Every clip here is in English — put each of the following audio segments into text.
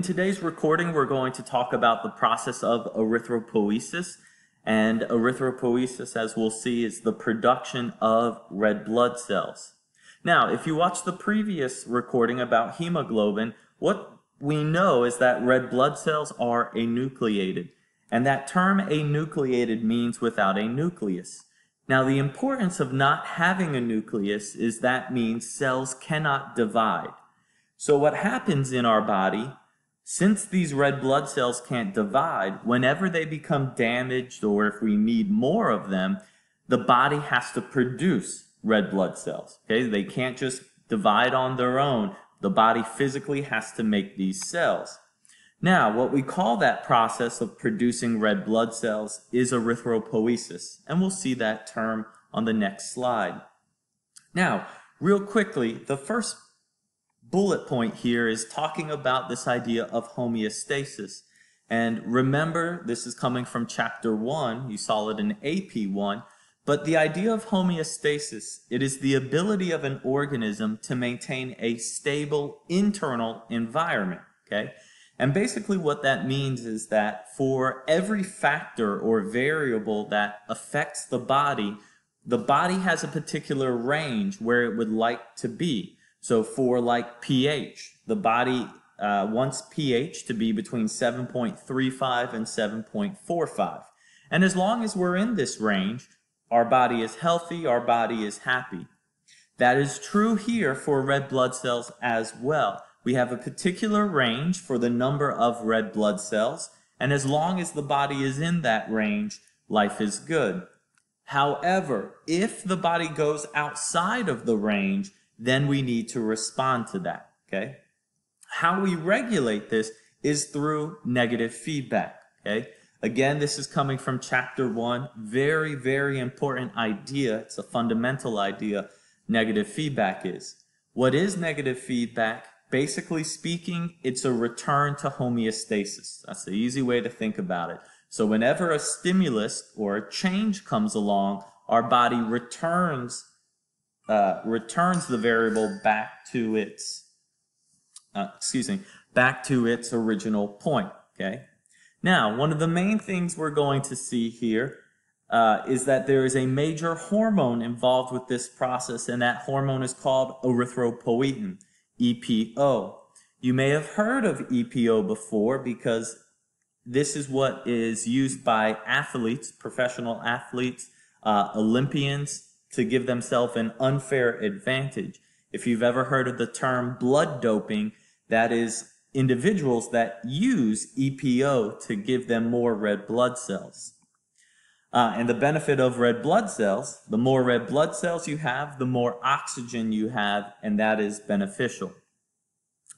In today's recording, we're going to talk about the process of erythropoiesis. And erythropoiesis, as we'll see, is the production of red blood cells. Now, if you watch the previous recording about hemoglobin, what we know is that red blood cells are enucleated. And that term enucleated means without a nucleus. Now, the importance of not having a nucleus is that means cells cannot divide. So what happens in our body since these red blood cells can't divide, whenever they become damaged or if we need more of them, the body has to produce red blood cells. Okay, they can't just divide on their own. The body physically has to make these cells. Now, what we call that process of producing red blood cells is erythropoiesis, and we'll see that term on the next slide. Now, real quickly, the first bullet point here is talking about this idea of homeostasis. And remember, this is coming from chapter 1. You saw it in AP 1. But the idea of homeostasis, it is the ability of an organism to maintain a stable internal environment, okay? And basically what that means is that for every factor or variable that affects the body, the body has a particular range where it would like to be. So for like pH, the body uh, wants pH to be between 7.35 and 7.45. And as long as we're in this range, our body is healthy, our body is happy. That is true here for red blood cells as well. We have a particular range for the number of red blood cells, and as long as the body is in that range, life is good. However, if the body goes outside of the range, then we need to respond to that, okay? How we regulate this is through negative feedback, okay? Again, this is coming from chapter one. Very, very important idea. It's a fundamental idea. Negative feedback is. What is negative feedback? Basically speaking, it's a return to homeostasis. That's the easy way to think about it. So whenever a stimulus or a change comes along, our body returns uh, returns the variable back to its, uh, excuse me, back to its original point, okay? Now, one of the main things we're going to see here uh, is that there is a major hormone involved with this process, and that hormone is called erythropoietin, EPO. You may have heard of EPO before because this is what is used by athletes, professional athletes, uh, Olympians, to give themselves an unfair advantage. If you've ever heard of the term blood doping, that is individuals that use EPO to give them more red blood cells. Uh, and the benefit of red blood cells, the more red blood cells you have, the more oxygen you have, and that is beneficial.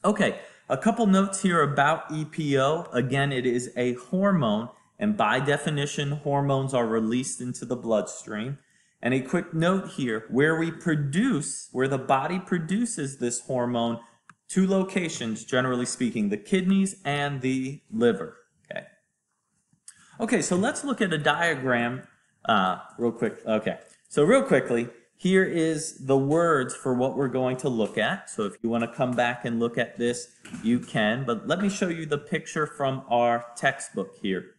Okay, a couple notes here about EPO. Again, it is a hormone, and by definition, hormones are released into the bloodstream. And a quick note here, where we produce, where the body produces this hormone, two locations, generally speaking, the kidneys and the liver. Okay. Okay, so let's look at a diagram uh, real quick. Okay, so real quickly, here is the words for what we're going to look at. So if you want to come back and look at this, you can. But let me show you the picture from our textbook here.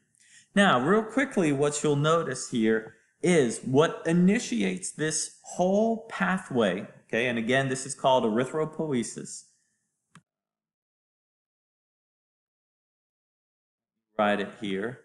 Now, real quickly, what you'll notice here is what initiates this whole pathway, okay, and again, this is called erythropoiesis. Write it here.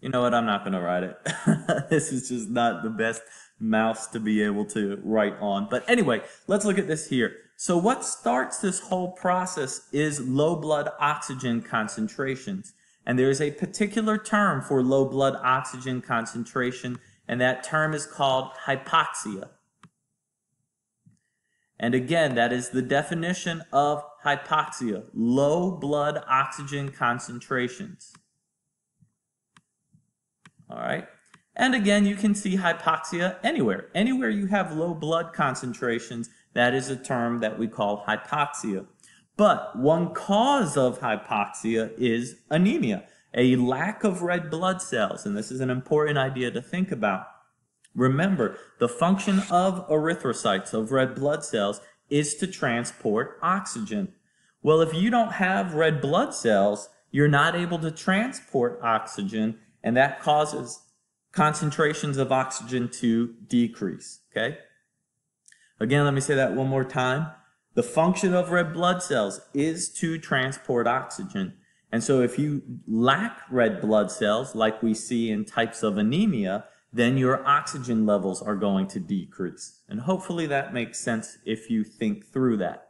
You know what? I'm not going to write it. this is just not the best mouse to be able to write on. But anyway, let's look at this here. So what starts this whole process is low blood oxygen concentrations. And there is a particular term for low blood oxygen concentration, and that term is called hypoxia. And again, that is the definition of hypoxia, low blood oxygen concentrations. All right. And again, you can see hypoxia anywhere. Anywhere you have low blood concentrations, that is a term that we call hypoxia. But one cause of hypoxia is anemia, a lack of red blood cells. And this is an important idea to think about. Remember, the function of erythrocytes, of red blood cells, is to transport oxygen. Well, if you don't have red blood cells, you're not able to transport oxygen, and that causes concentrations of oxygen to decrease. Okay? Again, let me say that one more time. The function of red blood cells is to transport oxygen. And so if you lack red blood cells, like we see in types of anemia, then your oxygen levels are going to decrease. And hopefully that makes sense if you think through that.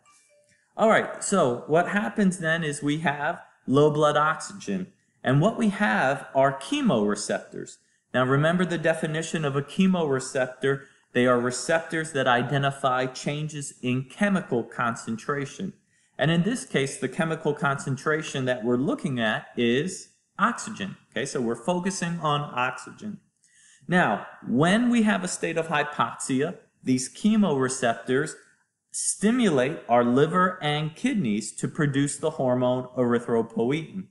All right, so what happens then is we have low blood oxygen. And what we have are chemoreceptors. Now remember the definition of a chemoreceptor. They are receptors that identify changes in chemical concentration. And in this case, the chemical concentration that we're looking at is oxygen. Okay, so we're focusing on oxygen. Now, when we have a state of hypoxia, these chemoreceptors stimulate our liver and kidneys to produce the hormone erythropoietin.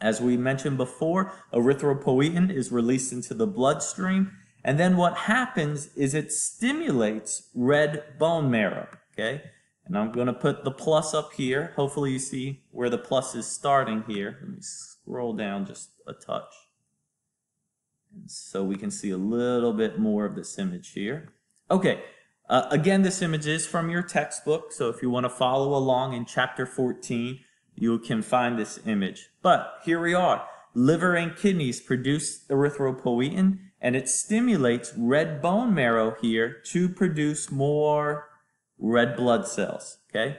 As we mentioned before, erythropoietin is released into the bloodstream, and then what happens is it stimulates red bone marrow, okay? And I'm going to put the plus up here. Hopefully you see where the plus is starting here. Let me scroll down just a touch. So we can see a little bit more of this image here. Okay, uh, again, this image is from your textbook, so if you want to follow along in chapter 14, you can find this image. But here we are. Liver and kidneys produce erythropoietin, and it stimulates red bone marrow here to produce more red blood cells, okay?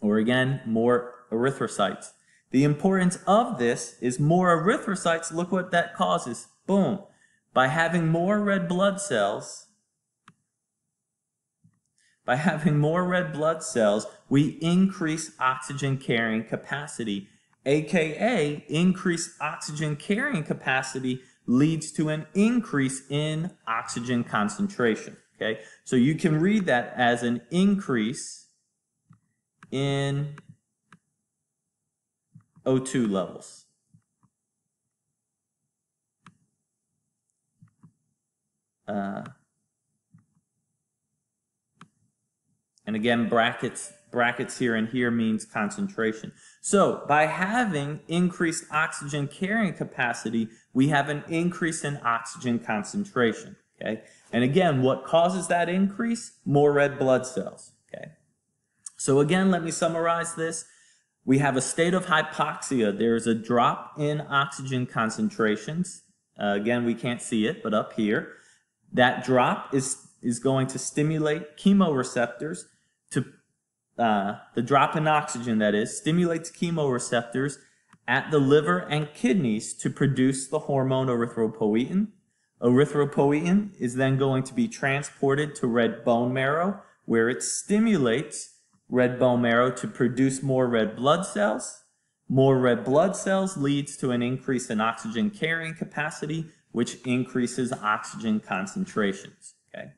Or again, more erythrocytes. The importance of this is more erythrocytes, look what that causes. Boom. By having more red blood cells, by having more red blood cells, we increase oxygen carrying capacity, aka increased oxygen carrying capacity leads to an increase in oxygen concentration. Okay, so you can read that as an increase in O2 levels. Uh, and again, brackets brackets here and here means concentration. So by having increased oxygen carrying capacity, we have an increase in oxygen concentration. Okay. And again, what causes that increase? More red blood cells. Okay. So again, let me summarize this. We have a state of hypoxia. There's a drop in oxygen concentrations. Uh, again, we can't see it, but up here. That drop is, is going to stimulate chemoreceptors to, uh, the drop in oxygen, that is, stimulates chemoreceptors at the liver and kidneys to produce the hormone erythropoietin. Erythropoietin is then going to be transported to red bone marrow, where it stimulates red bone marrow to produce more red blood cells. More red blood cells leads to an increase in oxygen carrying capacity, which increases oxygen concentrations. Okay.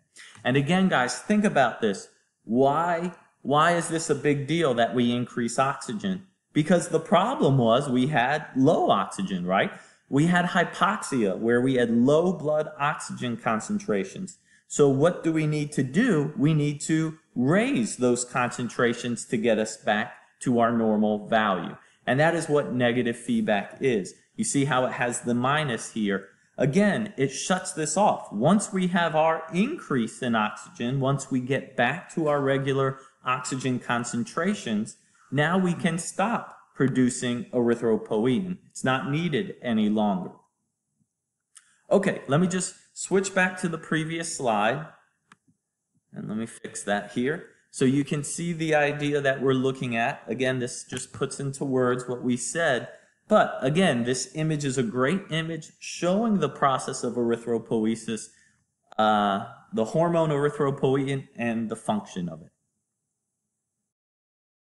And again, guys, think about this. Why, why is this a big deal that we increase oxygen? Because the problem was we had low oxygen, right? We had hypoxia where we had low blood oxygen concentrations. So what do we need to do? We need to raise those concentrations to get us back to our normal value. And that is what negative feedback is. You see how it has the minus here Again, it shuts this off. Once we have our increase in oxygen, once we get back to our regular oxygen concentrations, now we can stop producing erythropoietin. It's not needed any longer. Okay, let me just switch back to the previous slide. And let me fix that here. So you can see the idea that we're looking at. Again, this just puts into words what we said but again, this image is a great image showing the process of erythropoiesis, uh, the hormone erythropoietin, and the function of it.